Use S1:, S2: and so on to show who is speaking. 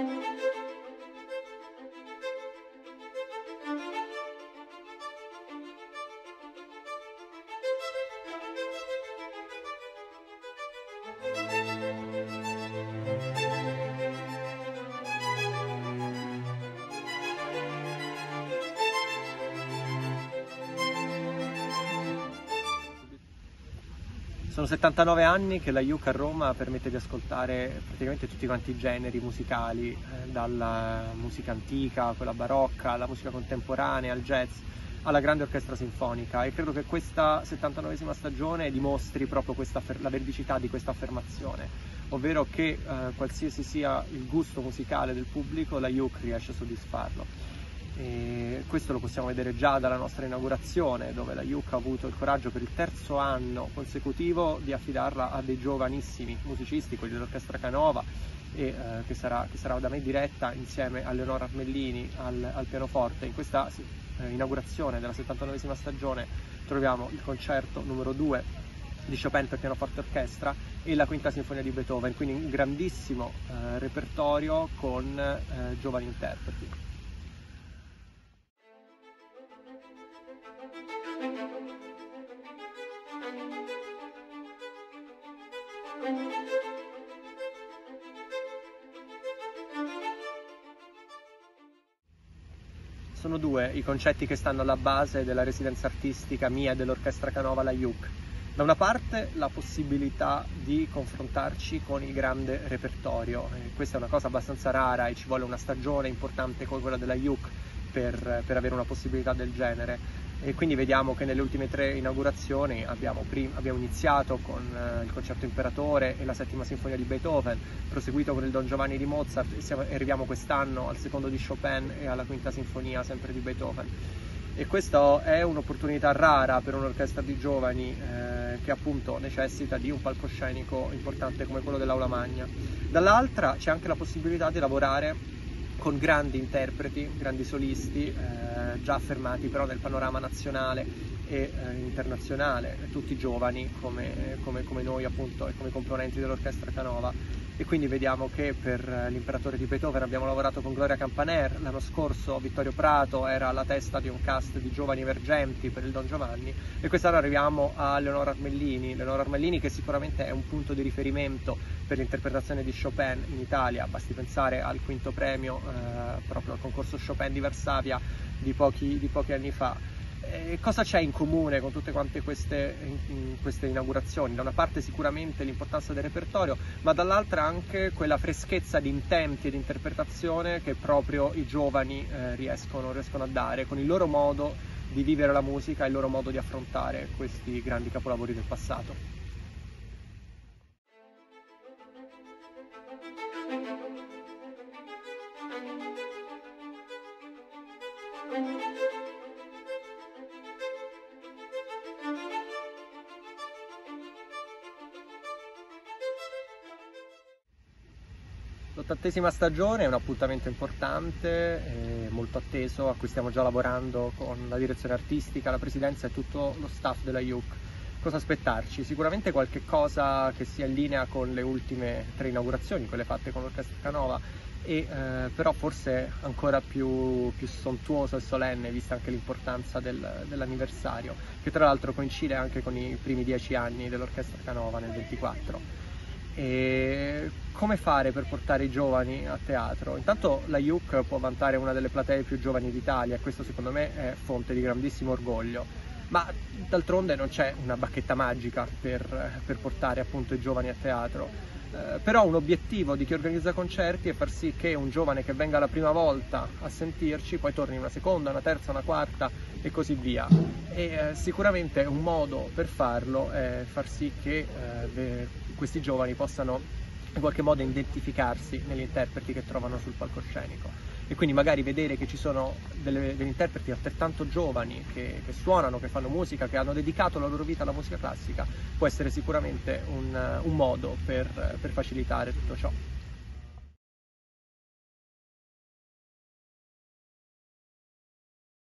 S1: Thank you. Sono 79 anni che la Yuc a Roma permette di ascoltare praticamente tutti quanti i generi musicali, eh, dalla musica antica, quella barocca, alla musica contemporanea, al jazz, alla grande orchestra sinfonica e credo che questa 79esima stagione dimostri proprio questa, la veridicità di questa affermazione, ovvero che eh, qualsiasi sia il gusto musicale del pubblico, la Yuc riesce a soddisfarlo. E questo lo possiamo vedere già dalla nostra inaugurazione, dove la IUC ha avuto il coraggio per il terzo anno consecutivo di affidarla a dei giovanissimi musicisti, quelli dell'Orchestra Canova, e, eh, che, sarà, che, sarà, da me diretta insieme a Leonora Armellini al, al pianoforte. In questa eh, inaugurazione della 79esima stagione troviamo il concerto numero 2 di Chopin per pianoforte orchestra e la quinta sinfonia di Beethoven, quindi un grandissimo eh, repertorio con eh, giovani interpreti. Sono due i concetti che stanno alla base della residenza artistica mia e dell'Orchestra Canova La Yuc. Da una parte la possibilità di confrontarci con il grande repertorio, eh, questa è una cosa abbastanza rara e ci vuole una stagione importante come quella della Yuc per, per avere una possibilità del genere e quindi vediamo che nelle ultime tre inaugurazioni abbiamo, prim- abbiamo iniziato con eh, il concerto Imperatore e la settima sinfonia di Beethoven, proseguito con il Don Giovanni di Mozart e, siamo, arriviamo quest'anno al secondo di Chopin e alla quinta sinfonia sempre di Beethoven. E questa è un'opportunità rara per un'orchestra di giovani eh, che appunto necessita di un palcoscenico importante come quello dell'Aula Magna. Dall'altra c'è anche la possibilità di lavorare con grandi interpreti, grandi solisti, eh, già affermati però nel panorama nazionale e eh, internazionale, tutti giovani come, come, come noi appunto e come componenti dell'Orchestra Canova e quindi vediamo che per l'imperatore di Beethoven abbiamo lavorato con Gloria Campaner, l'anno scorso Vittorio Prato era alla testa di un cast di giovani emergenti per il Don Giovanni. E quest'anno arriviamo a Leonora Armellini, Leonora Armellini che sicuramente è un punto di riferimento per l'interpretazione di Chopin in Italia, basti pensare al quinto premio eh, proprio al concorso Chopin di Varsavia di pochi, di pochi anni fa eh, cosa c'è in comune con tutte quante queste, in, queste, inaugurazioni? Da una parte sicuramente l'importanza del repertorio, ma dall'altra anche quella freschezza di intenti e di interpretazione che proprio i giovani eh, riescono, riescono a dare con il loro modo di vivere la musica e il loro modo di affrontare questi grandi capolavori del passato. L'ottantesima stagione è un appuntamento importante, molto atteso, a cui stiamo già lavorando con la direzione artistica, la presidenza e tutto lo staff della IUC. Cosa aspettarci? Sicuramente qualche cosa che sia in linea con le ultime tre inaugurazioni, quelle fatte con l'Orchestra Canova, e, eh, però forse ancora più, più, sontuoso e solenne vista anche l'importanza del, dell'anniversario, che tra l'altro coincide anche con i primi dieci anni dell'Orchestra Canova nel 24. E come fare per portare i giovani a teatro? Intanto la IUC può vantare una delle platee più giovani d'Italia questo secondo me è fonte di grandissimo orgoglio, ma d'altronde non c'è una bacchetta magica per, per portare appunto i giovani a teatro. Eh, però un obiettivo di chi organizza concerti è far sì che un giovane che venga la prima volta a sentirci poi torni una seconda, una terza, una quarta e così via. E eh, sicuramente un modo per farlo è far sì che eh, questi giovani possano in qualche modo identificarsi negli interpreti che trovano sul palcoscenico e quindi magari vedere che ci sono delle, degli interpreti altrettanto giovani che, che, suonano, che fanno musica, che hanno dedicato la loro vita alla musica classica può essere sicuramente un, un modo per, per facilitare tutto ciò.